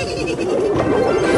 ハハハハ!